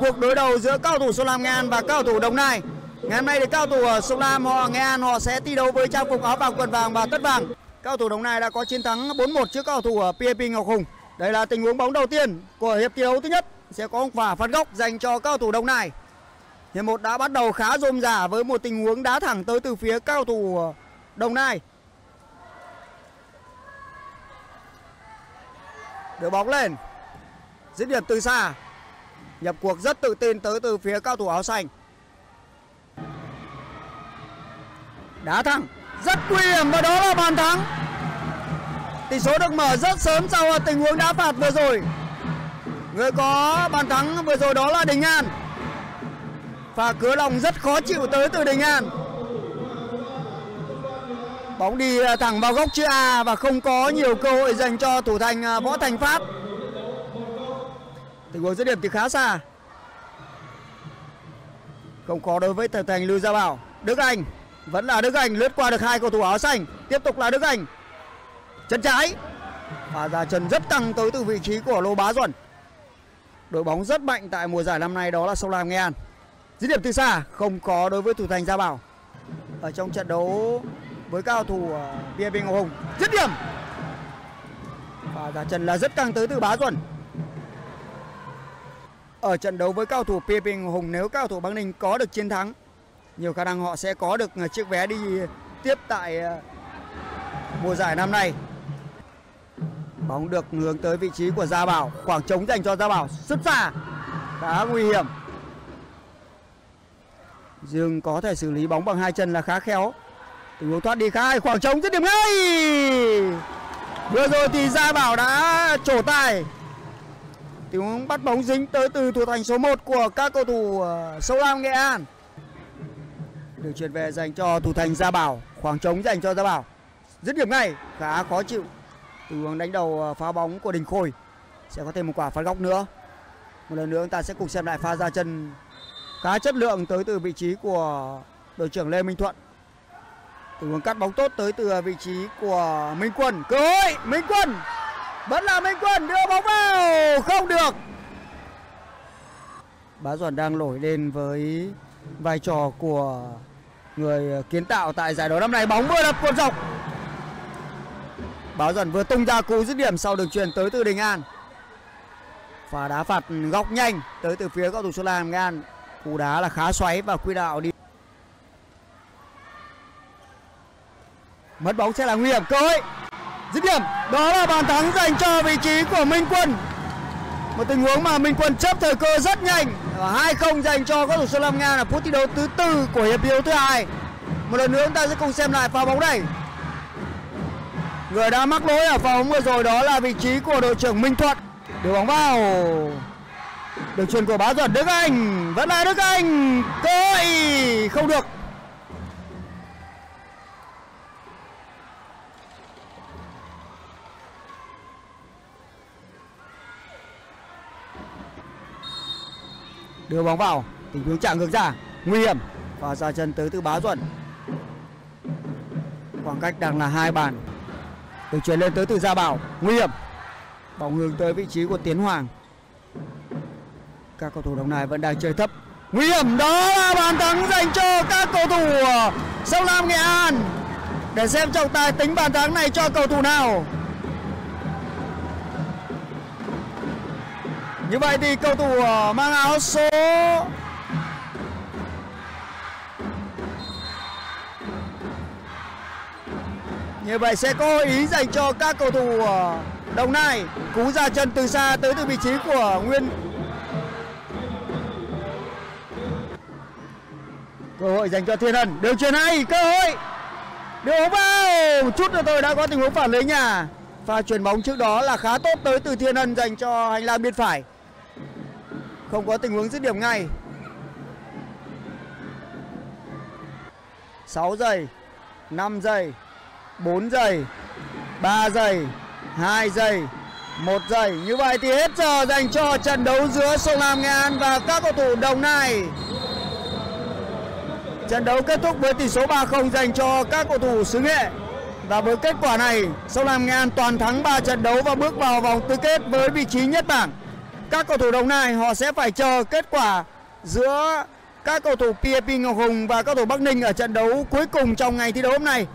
cuộc đối đầu giữa cao thủ Sông Lam Nghệ An và cao thủ Đồng Nai. Ngày hôm nay thì cao thủ ờ, Sông Lam họ Nghệ An họ sẽ thi đấu với trang phục áo vàng quần vàng và tất vàng. Cao thủ Đồng Nai đã có chiến thắng 4-1 trước cao thủ ờ, PAP Ngọc Hùng. Đây là tình huống bóng đầu tiên của hiệp thi đấu thứ nhất, sẽ có quả phạt góc dành cho cao thủ Đồng Nai. Hiệp một đã bắt đầu khá rôm rả với một tình huống đá thẳng tới từ phía cao thủ ờ, Đồng Nai. Đưa bóng lên. Dứt điểm từ xa. Nhập cuộc rất tự tin tới từ phía cao thủ áo xanh. Đá thẳng, rất nguy hiểm và đó là bàn thắng. Tỷ số được mở rất sớm sau tình huống đá phạt vừa rồi. Người có bàn thắng vừa rồi đó là Đình An. Và cửa lòng rất khó chịu tới từ Đình An. Bóng đi thẳng vào góc chữ A và không có nhiều cơ hội dành cho thủ thành à, Võ Thành Phát. Tình huống dứt điểm từ khá xa. Không có đối với thủ thành Lưu Gia Bảo. Đức Anh, vẫn là Đức Anh, lướt qua được hai cầu thủ áo xanh. Tiếp tục là Đức Anh. Chân trái. Và ra chân rất căng tới từ vị trí của Lô Bá Duẩn. Đội bóng rất mạnh tại mùa giải năm nay đó là Sông Lam Nghệ An. Dứt điểm từ xa, không có đối với thủ thành Gia Bảo. Ở trong trận đấu với cao thủ ờ, BNP Ngọc Hùng. Dứt điểm. Và ra chân là rất căng tới từ Bá Duẩn. Ở trận đấu với cao thủ PNP Hùng nếu cao thủ Bắc Ninh có được chiến thắng, nhiều khả năng họ sẽ có được ờ, chiếc vé đi tiếp tại ờ, mùa giải năm nay. Bóng được hướng tới vị trí của Gia Bảo, khoảng trống dành cho Gia Bảo, xuất xa, khá nguy hiểm. Dương có thể xử lý bóng bằng hai chân là khá khéo. Tình huống thoát đi khá hay, khoảng trống dứt điểm ngay. Vừa rồi thì Gia Bảo đã trổ tài. Tình huống bắt bóng dính tới từ thủ thành số 1 của các cầu thủ ờ, Sâu Lam Nghệ An. Được chuyển về dành cho thủ thành Gia Bảo, khoảng trống dành cho Gia Bảo. Dứt điểm ngay, khá khó chịu. từ hướng đánh đầu ờ, phá bóng của Đình Khôi. Sẽ có thêm một quả phạt góc nữa. Một lần nữa chúng ta sẽ cùng xem lại pha ra chân khá chất lượng tới từ vị trí của đội trưởng Lê Minh Thuận. từ hướng cắt bóng tốt tới từ vị trí của Minh Quân. Cơ hội Minh Quân. Vẫn là Minh Quân đưa bóng vào, không được. Bá Duẩn đang nổi lên với vai trò của người kiến tạo tại giải đấu năm nay. Bóng vừa đập cột dọc. Bá Duẩn vừa tung ra cú dứt điểm sau được truyền tới từ Đình An. Và đá phạt góc nhanh tới từ phía cầu thủ số Lan Nghệ An. Cú đá là khá xoáy và quy đạo đi. Mất bóng sẽ là nguy hiểm cơ hội. Dứt điểm. Đó là bàn thắng dành cho vị trí của Minh Quân. Một tình huống mà Minh Quân chấp thời cơ rất nhanh. 2-0 dành cho các thủ số Lam Nga là phút thi đấu thứ tư của hiệp đấu thứ hai. Một lần nữa chúng ta sẽ cùng xem lại pha bóng này. Người đã mắc lỗi ở pha bóng vừa rồi đó là vị trí của đội trưởng Minh Thuận. Đưa bóng vào. Được truyền của Bá Duẩn Đức Anh Vẫn là Đức Anh Cơ hội Không được Đưa bóng vào. Tình huống chạm ngược ra. Nguy hiểm. Và ra chân tới từ Bá Duẩn. Khoảng cách đang là hai bàn. Được chuyển lên tới từ Gia Bảo. Nguy hiểm. Bóng hướng tới vị trí của Tiến Hoàng. Các cầu thủ đồng nai vẫn đang chơi thấp. Nguy hiểm. Đó là bàn thắng dành cho các cầu thủ sông lam nghệ an. Để xem trọng tài tính bàn thắng này cho cầu thủ nào. Như vậy thì cầu thủ ờ, mang áo số như vậy sẽ có ý dành cho các cầu thủ ờ, đồng nai. Cú ra chân từ xa tới từ vị trí của nguyên. Cơ hội dành cho thiên Hân, đường chuyền hay cơ hội. Đưa bóng vào. Chút nữa tôi đã có tình huống phản lưới nhà. Pha chuyền bóng trước đó là khá tốt tới từ thiên Hân dành cho hành lang bên phải. Không có tình huống dứt điểm ngay. 6 giây 5 giây. 4 giây 3 giây 2 giây 1 giây Như vậy thì hết giờ dành cho trận đấu giữa Sông Lam Nghệ An và các cầu thủ Đồng Nai Trận đấu kết thúc với tỷ số 3-0 dành cho các cầu thủ xứ Nghệ. Và với kết quả này, Sông Lam Nghệ An toàn thắng 3 trận đấu và bước vào vòng tứ kết với vị trí nhất bảng. các cầu thủ Đồng Nai họ sẽ phải chờ kết quả giữa các cầu thủ PAP Ngọc Hùng và các cầu thủ Bắc Ninh ở trận đấu cuối cùng trong ngày thi đấu hôm nay